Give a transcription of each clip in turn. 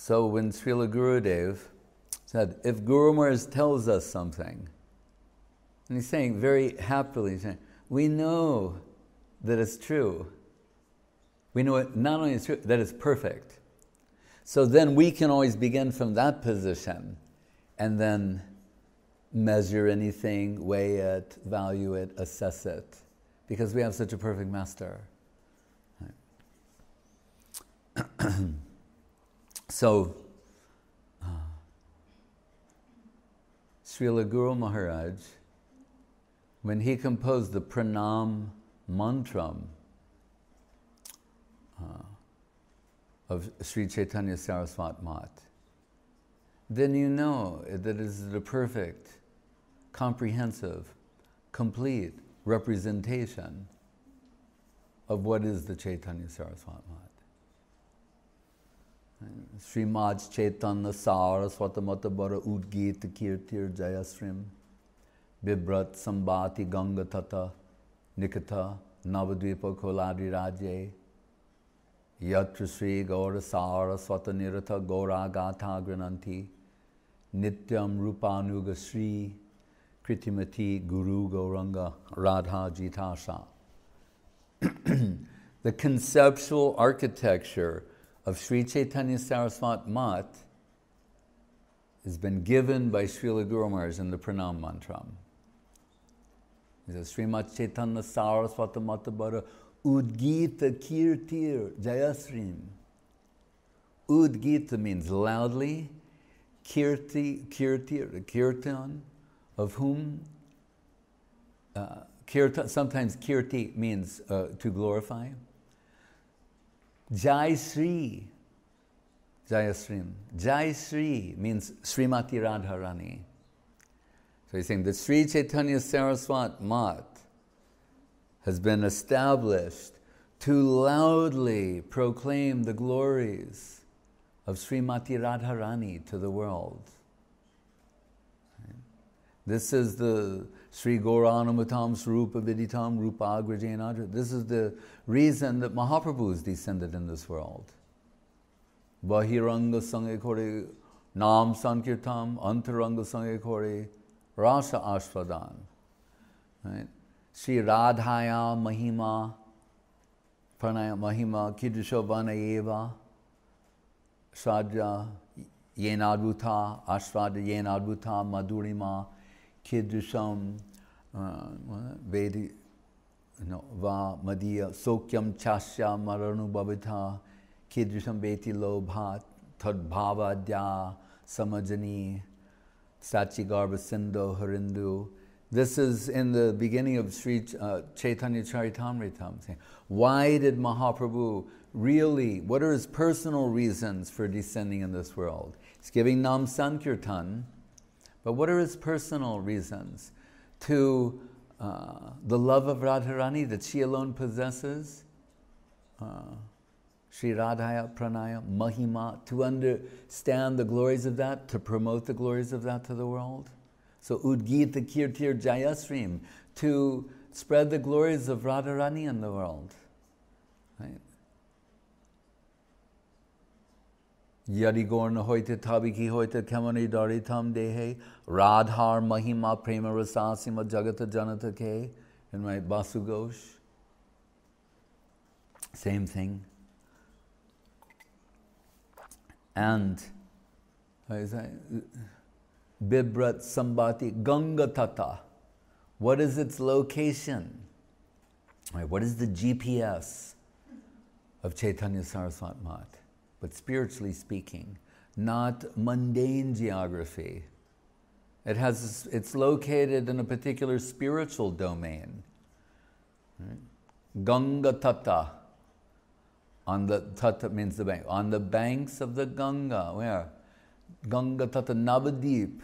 So when Srila Gurudev said, if Guru Maharaj tells us something, and he's saying very happily, he's saying, we know that it's true. We know it not only is true, that it's perfect. So then we can always begin from that position and then measure anything, weigh it, value it, assess it, because we have such a perfect master. so, uh, Srila Guru Maharaj, when he composed the Pranam mantram uh, of Sri Chaitanya Saraswat Math, then you know that it is the perfect, comprehensive, complete representation of what is the Chaitanya Saraswat Math. Srimad Chaitanya Saraswata Bara Udgit Kirtir Jayasrim Bibrat Sambati Ganga Tata Nikata Navadvipa Koladi Rajye Yatra Sri Gaura Saraswata Nirata Gaura Gata Grananti Nityam Rupanuga Sri Kritimati Guru Gauranga Radha Jitasha. the conceptual architecture of Sri Chaitanya Saraswat Math has been given by Srila Guru Maharaj in the Pranam Mantram. He says, Srimat Chaitanya Saraswata Matabara Udgita Kirtir Jayasrim. Udgita means loudly, kirti, kirti, kirtan, of whom, uh, kirtan, sometimes kirti means uh, to glorify. Jai Sri, Jayasrim. Jai Sri means Srimati Radharani. So he's saying the Sri Chaitanya Saraswat Math has been established to loudly proclaim the glories of Srimati Radharani to the world. This is the Sri Viditam Rupa Agrajanadra. This is the reason that Mahaprabhu is descended in this world. Bahiranga Sange Kore Nam Sankirtam Antaranga Sange Kore Rasa Ashvadan. Right? Sri Radhaya Mahima Pranaya Mahima Kidushavana Eva Sadhya Yenadvuta, Ashvada Yenadvuta, Madhurima, Kidrisham, uh, Vedi, no, Va Madhya, Sokyam Chasya Maranu Bhavita, Kidrisham Veti Lobhat, Tadbhavadya, Samajani, Sachigarbha Sindhu, Harindu, this is in the beginning of Sri uh, Chaitanya Charitamrita. Why did Mahaprabhu really, what are his personal reasons for descending in this world? He's giving Nam Sankirtan, but what are his personal reasons? To uh, the love of Radharani that she alone possesses, uh, Sri Radhaya Pranaya Mahima, to understand the glories of that, to promote the glories of that to the world. So Udgita Kirtir Jayasrim, to spread the glories of Radharani in the world. Right? Yadi Gorna Hoita Tabiki Hoita Kamani Daritam Dehe Radhar Mahima Prema Rasasima Jagata Janata Ke in my Basu Ghosh. Same thing. And? Bibrat Sambati Ganga Tata. What is its location? What is the GPS of Chaitanya Saraswat Math? But spiritually speaking, not mundane geography. It has, it's located in a particular spiritual domain. Right? Ganga Tata. On the Tata means the bank. On the banks of the Ganga. Where? Ganga Tata Navadip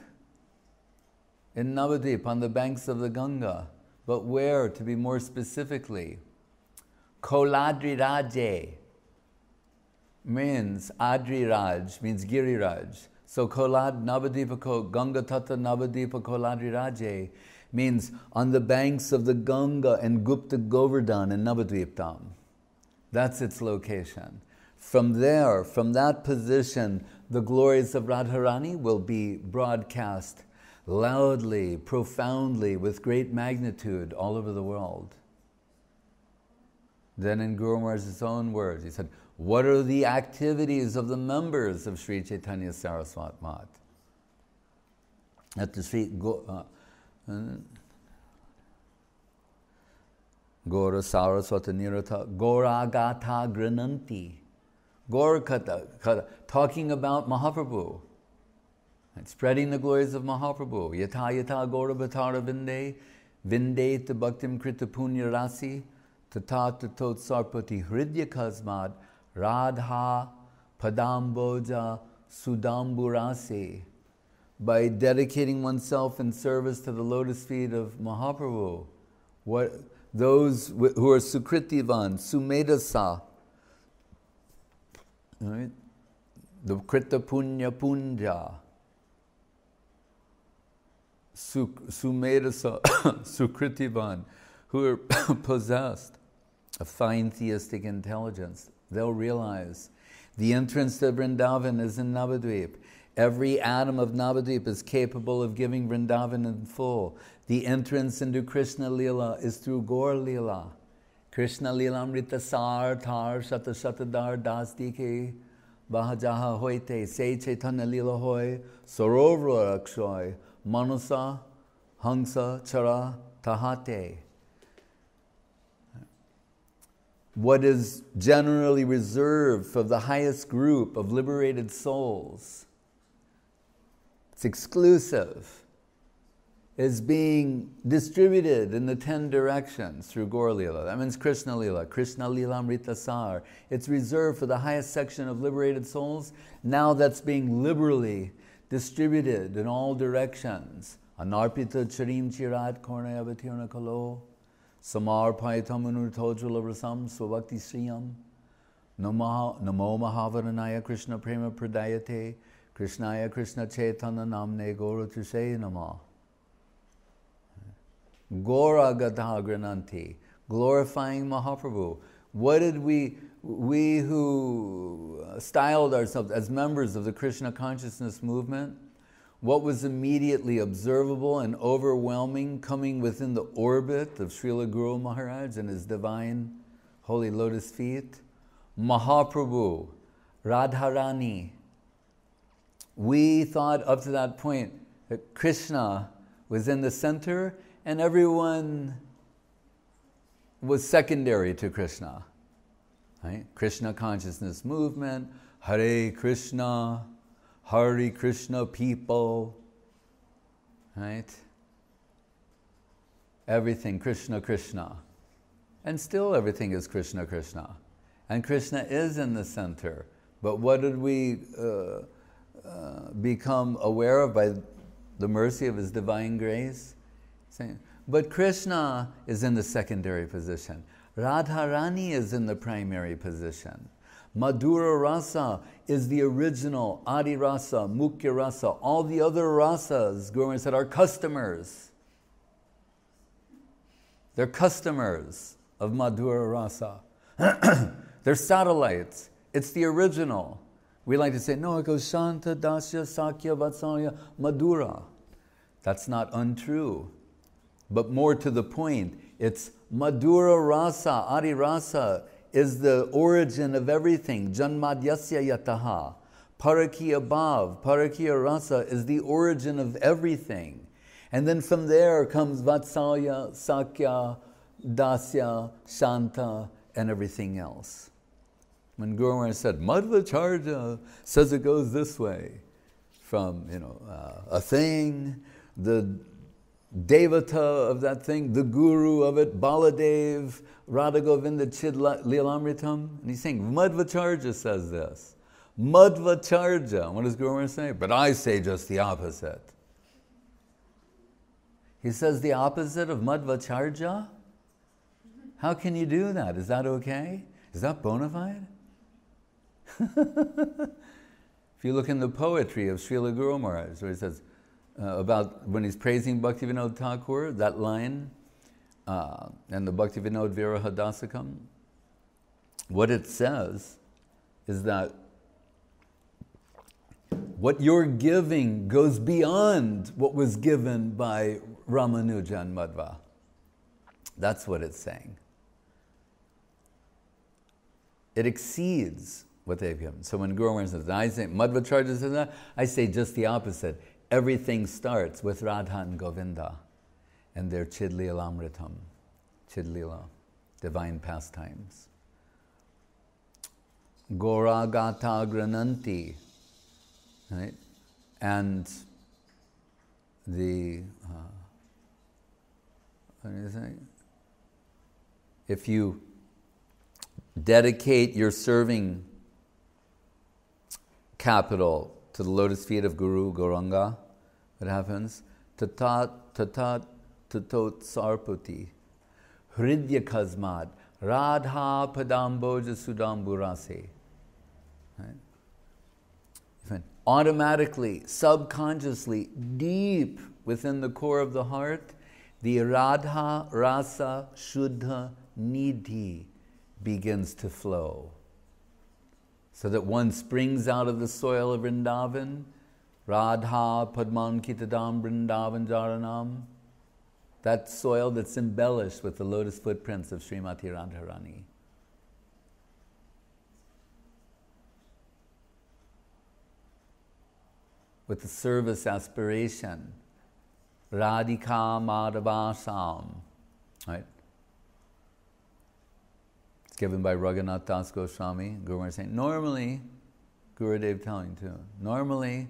in Navadip on the banks of the Ganga. But where, to be more specifically? Koladri Raje means Adri Raj, means Giriraj. So Kolad Navadipa Ganga Tata Navadipa Koladri Raje means on the banks of the Ganga and Gupta Govardhan in Navadviptam. That's its location. From there, from that position, the glories of Radharani will be broadcast loudly, profoundly, with great magnitude all over the world. Then in Guru Maharaj's own words, he said, what are the activities of the members of Sri Chaitanya Saraswat Math? At the Sri uh, uh, Gora Saraswata Nirata, Gora Gata Grananti. Gora Kata, talking about Mahaprabhu. And spreading the glories of Mahaprabhu. Yata Yata Gora Bhatara Vinde, Vinde Bhaktim Krita Punya Rasi, Tata Tatot Sarpati Hridya Kazmad, Radha Padamboja Sudamburase. By dedicating oneself in service to the lotus feet of Mahaprabhu. What, those who are Sukritivan, Sumedasa, right? the Krita Punya Punja, Sumedasa, Sukritivan, who are possessed of fine theistic intelligence, they'll realize the entrance to Vrindavan is in Navadvip. Every atom of Navadvip is capable of giving Vrindavan in full. The entrance into Krishna Lila is through Gaur Lila. Krishna Lila Amrita Sar Tar Shata Shatadar Das Dike Bahajaha Hoite Se Chaitanya Lila Hoy Sarovra Akshoy Manusa Hangsa Chara Tahate. What is generally reserved for the highest group of liberated souls. It's exclusive is being distributed in the ten directions through Gaur Lila. That means Krishna Lila, Krishna Lila Amrita Sar. It's reserved for the highest section of liberated souls. Now that's being liberally distributed in all directions. Anarpita Charim Chirat Kornaya Vatirna Kalo, Samar Paitamanu Tojula Rasam Swabhakti Sriyam, Namo Mahavaranaya Krishna Prema Pradayate, Krishnaya Krishna Chaitanya Namne Guru Tushe Namah. Gora Grananti, glorifying Mahaprabhu. What did we, we who styled ourselves as members of the Krishna consciousness movement, what was immediately observable and overwhelming coming within the orbit of Srila Guru Maharaj and his divine holy lotus feet? Mahaprabhu, Radharani. We thought up to that point that Krishna was in the center and everyone was secondary to Krishna. Right? Krishna consciousness movement, Hare Krishna, Hare Krishna people, right? Everything Krishna Krishna. And still everything is Krishna Krishna. And Krishna is in the center. But what did we uh, uh, become aware of by the mercy of His divine grace? But Krishna is in the secondary position. Radharani is in the primary position. Madhura Rasa is the original Adi Rasa, Mukhya Rasa. All the other rasas, Guru said, are customers. They're customers of Madhura Rasa. They're satellites. It's the original. We like to say, no, it goes Shanta, Dasya, Sakya, Vatsalya, Madhura. That's not untrue. But more to the point, it's Madhura Rasa, Adi Rasa is the origin of everything. Janmadyasya yataha. Parakiya bhav, Parakiya Rasa is the origin of everything. And then from there comes Vatsalya, Sakya, Dasya, Shanta, and everything else. When Guru said, Madhvacharya says it goes this way, from you know, uh, a thing, the devata of that thing, the guru of it, Baladev, Radha Govinda Chid Lilamritam. And he's saying, Madhvacharya says this. Madhvacharya. What does Guru say? But I say just the opposite. He says the opposite of Madhvacharya? How can you do that? Is that okay? Is that bona fide? if you look in the poetry of Srila Guru Maharaj, where he says, uh, about when he's praising Bhaktivinoda Thakur, that line, uh, and the Bhaktivinoda Viraha Dasakam, what it says is that what you're giving goes beyond what was given by Ramanuja and Madhva. That's what it's saying. It exceeds what they've given. So when Guru Maharaj says, I say, Madhvacharya says I say just the opposite. Everything starts with Radha and Govinda and their Chidlila Amritam, Chidlila, divine pastimes. Goragata Grananti, right? And the, uh? If you dedicate your serving capital to the lotus feet of Guru Gauranga, what happens? Tatat, tatat, tatot sarpati, hridya kazmad, radha padamboja sudamburase. Right? Automatically, subconsciously, deep within the core of the heart, the radha rasa shuddha nidhi begins to flow. So that one springs out of the soil of Vrindavan, Radha Padman Kitadam Vrindavan Jaranam, that soil that's embellished with the lotus footprints of Srimati Radharani. With the service aspiration, Radhika Madhavasam, right? It's given by Raghunath Das Goswami. Guru saying, normally, Gurudev telling too, normally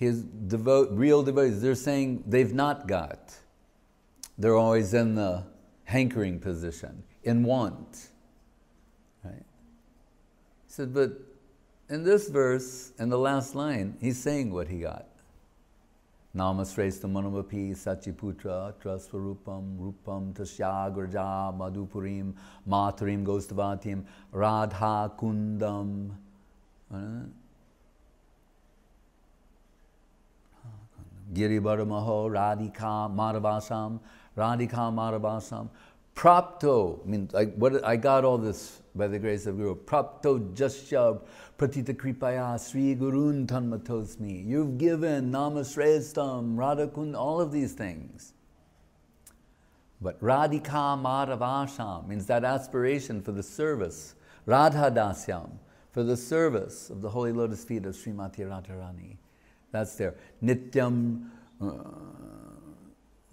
his devote, real devotees, they're saying they've not got. They're always in the hankering position, in want. Right? He said, but in this verse, in the last line, he's saying what he got. Namasresta Manavapi Sachiputra Traswarupam Rupam Tasyagraja Madhupurim Maturim Gostavatim Radha Kundam. Giribaramaho Radhika Madhavasam Radhika Madhavasam Prapto means I, what, I got all this by the grace of Guru. Prapto Jasya Pratita Kripaya Sri Gurun Tanmatosmi. You've given Namasrestam, Radhakund, all of these things. But Radhika Madhavasham means that aspiration for the service, Radha Dasyam, for the service of the holy lotus feet of Srimati Radharani. That's there. Nityam uh,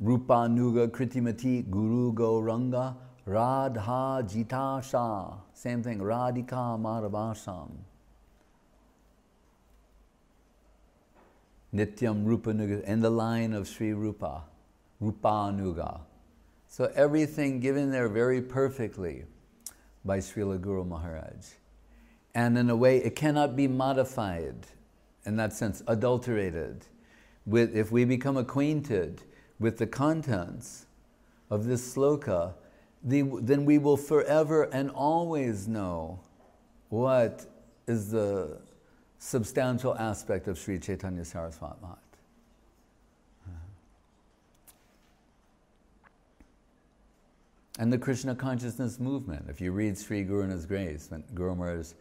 Rupanuga Kritimati Guru Gauranga Radha Jitasha. Same thing, Radhika Madhavasham. Nityam Rupanuga, in the line of Sri Rupa, Rupanuga. So everything given there very perfectly by Srila Guru Maharaj. And in a way, it cannot be modified, in that sense, adulterated. With, if we become acquainted with the contents of this sloka, the, then we will forever and always know what is the substantial aspect of Sri Chaitanya Saraswat Math. And the Krishna consciousness movement. If you read Sri Guru and His Grace, when Guru Maharaj is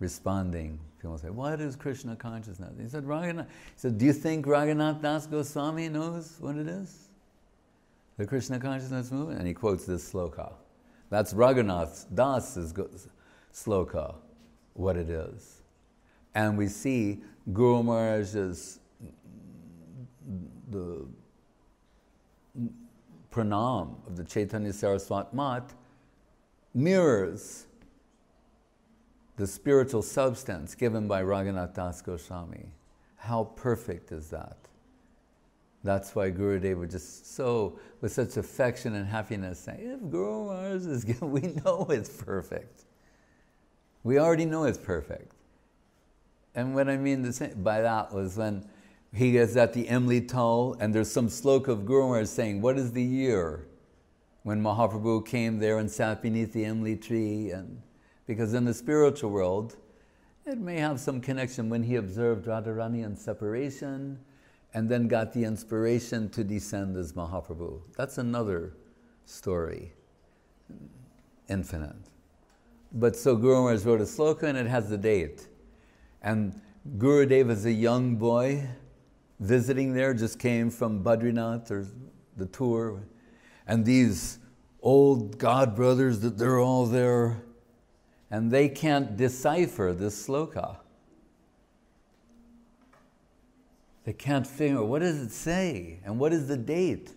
responding, people say, What is Krishna consciousness? He said, Raghunath. He said, Do you think Raghunath Das Goswami knows what it is? The Krishna consciousness movement? And he quotes this sloka. That's Raghunath Das's sloka, what it is. And we see Guru Maharaj's the pranam of the Chaitanya Saraswat Math mirrors the spiritual substance given by Raghunath Das Goswami. How perfect is that? That's why Gurudev would just so, with such affection and happiness, say, if Guru Maharaj is good, we know it's perfect. We already know it's perfect. And what I mean by that was when he is at the Emli Tal, and there's some sloka of Guru Maharaj saying, What is the year when Mahaprabhu came there and sat beneath the Emli tree? And because in the spiritual world, it may have some connection when he observed Radharani in separation and then got the inspiration to descend as Mahaprabhu. That's another story, infinite. But so Guru Maharaj wrote a sloka and it has the date. And Gurudev is a young boy visiting there, just came from Badrinath or the tour. And these old God brothers, that they're all there, and they can't decipher this sloka. They can't figure what does it say and what is the date.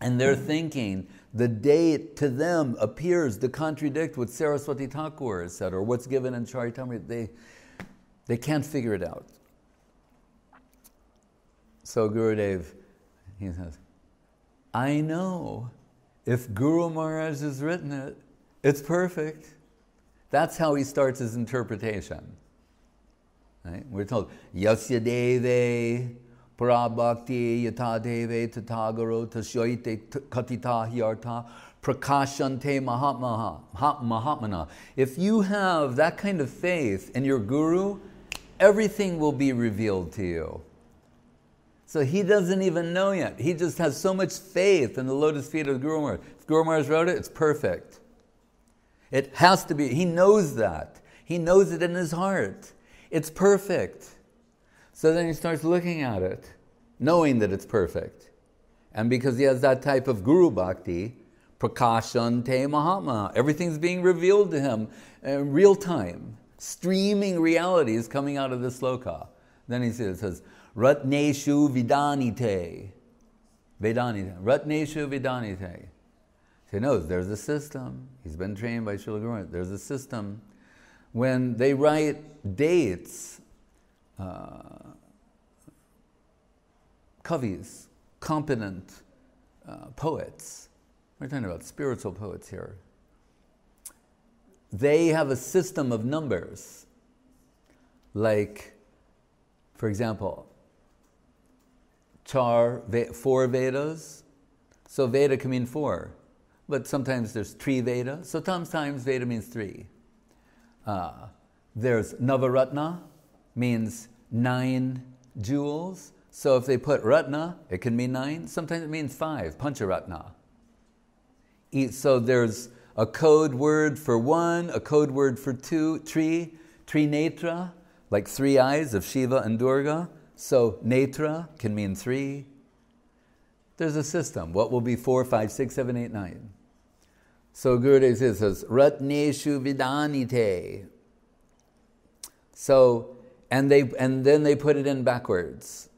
And they're thinking the date to them appears to contradict what Saraswati Thakur has said or what's given in Charitamrita. They, they can't figure it out. So Gurudev, he says, I know if Guru Maharaj has written it, it's perfect. That's how he starts his interpretation. Right? We're told, Yasya Deve, Prabhakti Yata Deve Tatagaro Tashoite Katita Hyarta Prakashante Mahatmana. If you have that kind of faith in your Guru, everything will be revealed to you. So he doesn't even know yet. He just has so much faith in the lotus feet of Guru Maharaj. If Guru Maharaj wrote it, it's perfect. It has to be. He knows that. He knows it in his heart. It's perfect. So then he starts looking at it, knowing that it's perfect. And because he has that type of Guru Bhakti, Prakashan Te Mahatma, everything's being revealed to him in real time. Streaming reality is coming out of this sloka. Then he says, says Ratneshu Vidanite. Vedanite. Ratneshu Vidanite. He knows there's a system. He's been trained by Srila. There's a system. When they write dates, uh, kavis, competent uh, poets, we're talking about spiritual poets here, they have a system of numbers. Like, for example, char, four Vedas. So Veda can mean four but sometimes there's Tri Veda. So sometimes Veda means three. Uh, there's Navaratna, means nine jewels. So if they put Ratna, it can mean nine. Sometimes it means five, Pancharatna. So there's a code word for one, a code word for two, Tri, Trinetra, like three eyes of Shiva and Durga. So Netra can mean three, there's a system. What will be four, five, six, seven, eight, nine? So Gurudev says, Ratneshu Vidanite. So, and, they, and then they put it in backwards.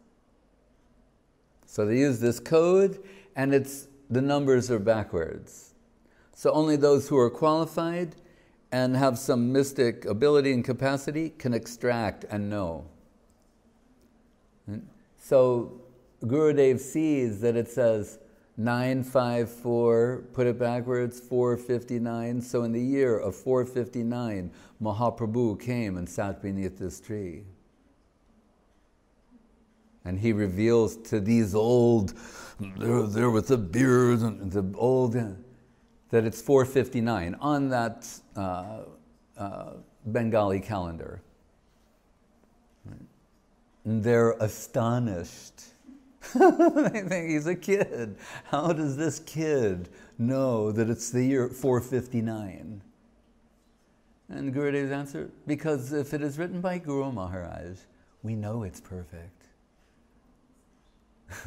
So they use this code, and it's, the numbers are backwards. So only those who are qualified and have some mystic ability and capacity can extract and know. Hmm? So Gurudev sees that it says 954, put it backwards, 459. So in the year of 459, Mahaprabhu came and sat beneath this tree. And he reveals to these old, they're there with the beard and the old, that it's 459 on that uh, uh, Bengali calendar. And they're astonished they think he's a kid. How does this kid know that it's the year 459? And Gurudev's answer, because if it is written by Guru Maharaj, we know it's perfect.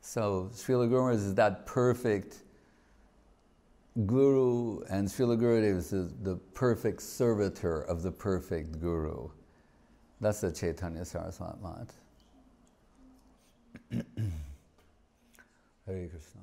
so Srila Guru is that perfect guru, and Srila Gurudev is the perfect servitor of the perfect guru. That's the Chaitanya Saraswat Mat. Hare Krishna.